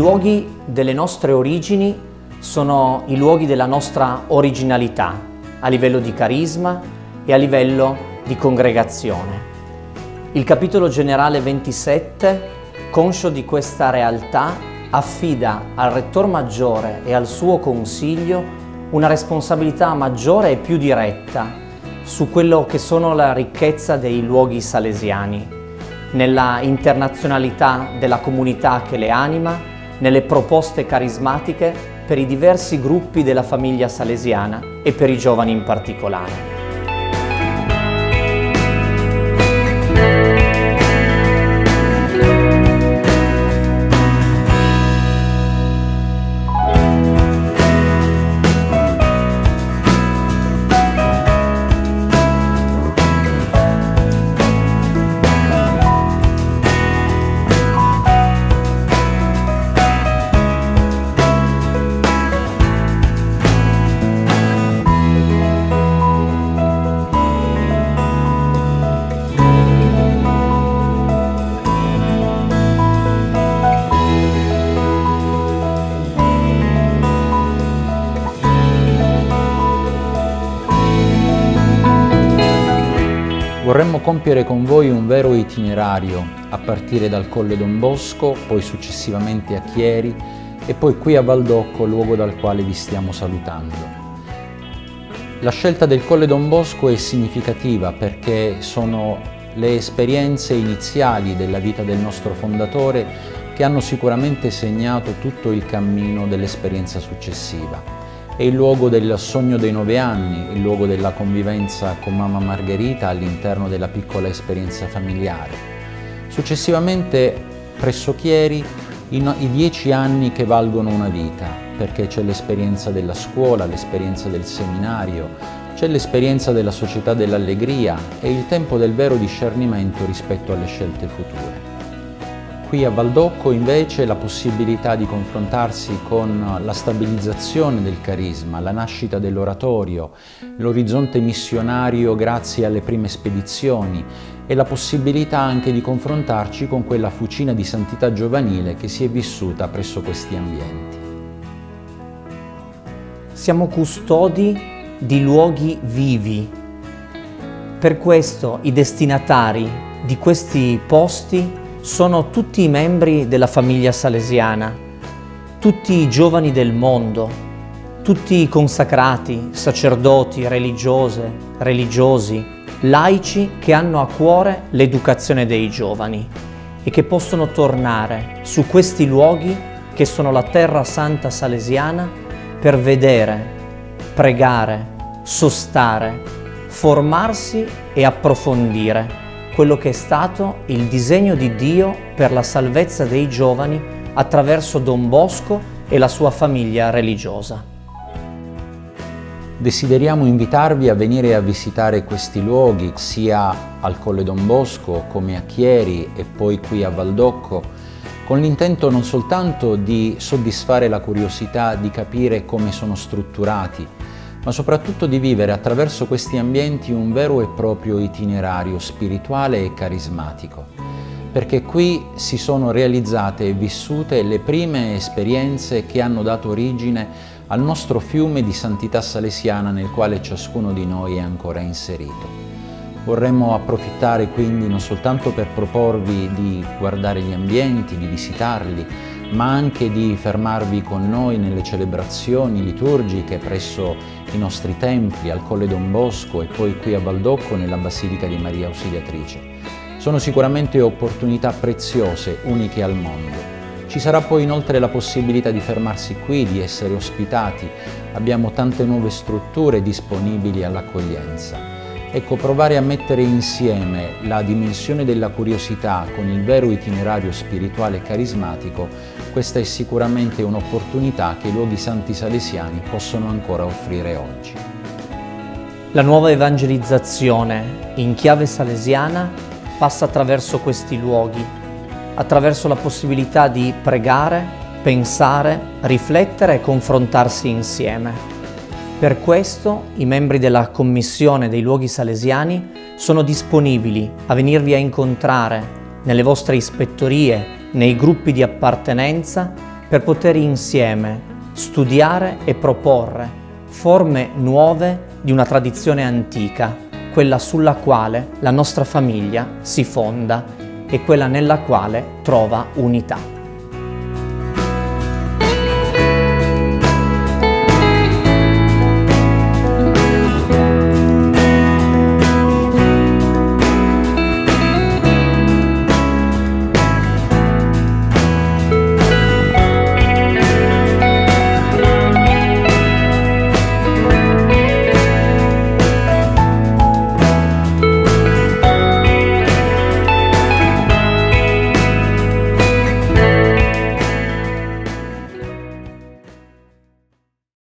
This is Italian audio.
luoghi delle nostre origini sono i luoghi della nostra originalità a livello di carisma e a livello di congregazione. Il capitolo generale 27, conscio di questa realtà, affida al rettor maggiore e al suo consiglio una responsabilità maggiore e più diretta su quello che sono la ricchezza dei luoghi salesiani, nella internazionalità della comunità che le anima, nelle proposte carismatiche per i diversi gruppi della famiglia salesiana e per i giovani in particolare. Vorremmo compiere con voi un vero itinerario a partire dal Colle Don Bosco, poi successivamente a Chieri e poi qui a Valdocco, luogo dal quale vi stiamo salutando. La scelta del Colle Don Bosco è significativa perché sono le esperienze iniziali della vita del nostro fondatore che hanno sicuramente segnato tutto il cammino dell'esperienza successiva è il luogo del sogno dei nove anni, il luogo della convivenza con mamma Margherita all'interno della piccola esperienza familiare. Successivamente, presso Chieri, i dieci anni che valgono una vita, perché c'è l'esperienza della scuola, l'esperienza del seminario, c'è l'esperienza della società dell'allegria e il tempo del vero discernimento rispetto alle scelte future. Qui a Valdocco invece la possibilità di confrontarsi con la stabilizzazione del carisma, la nascita dell'oratorio, l'orizzonte missionario grazie alle prime spedizioni e la possibilità anche di confrontarci con quella fucina di santità giovanile che si è vissuta presso questi ambienti. Siamo custodi di luoghi vivi. Per questo i destinatari di questi posti sono tutti i membri della famiglia salesiana, tutti i giovani del mondo, tutti i consacrati, sacerdoti, religiose, religiosi, laici che hanno a cuore l'educazione dei giovani e che possono tornare su questi luoghi che sono la terra santa salesiana per vedere, pregare, sostare, formarsi e approfondire quello che è stato il disegno di Dio per la salvezza dei giovani attraverso Don Bosco e la sua famiglia religiosa. Desideriamo invitarvi a venire a visitare questi luoghi sia al Colle Don Bosco come a Chieri e poi qui a Valdocco con l'intento non soltanto di soddisfare la curiosità di capire come sono strutturati ma soprattutto di vivere attraverso questi ambienti un vero e proprio itinerario spirituale e carismatico, perché qui si sono realizzate e vissute le prime esperienze che hanno dato origine al nostro fiume di santità salesiana nel quale ciascuno di noi è ancora inserito. Vorremmo approfittare quindi non soltanto per proporvi di guardare gli ambienti, di visitarli, ma anche di fermarvi con noi nelle celebrazioni liturgiche presso i nostri templi, al Colle Don Bosco e poi qui a Valdocco nella Basilica di Maria Ausiliatrice. Sono sicuramente opportunità preziose, uniche al mondo. Ci sarà poi inoltre la possibilità di fermarsi qui, di essere ospitati. Abbiamo tante nuove strutture disponibili all'accoglienza. Ecco, provare a mettere insieme la dimensione della curiosità con il vero itinerario spirituale e carismatico, questa è sicuramente un'opportunità che i luoghi santi salesiani possono ancora offrire oggi. La nuova evangelizzazione in chiave salesiana passa attraverso questi luoghi, attraverso la possibilità di pregare, pensare, riflettere e confrontarsi insieme. Per questo i membri della Commissione dei luoghi salesiani sono disponibili a venirvi a incontrare nelle vostre ispettorie, nei gruppi di appartenenza, per poter insieme studiare e proporre forme nuove di una tradizione antica, quella sulla quale la nostra famiglia si fonda e quella nella quale trova unità.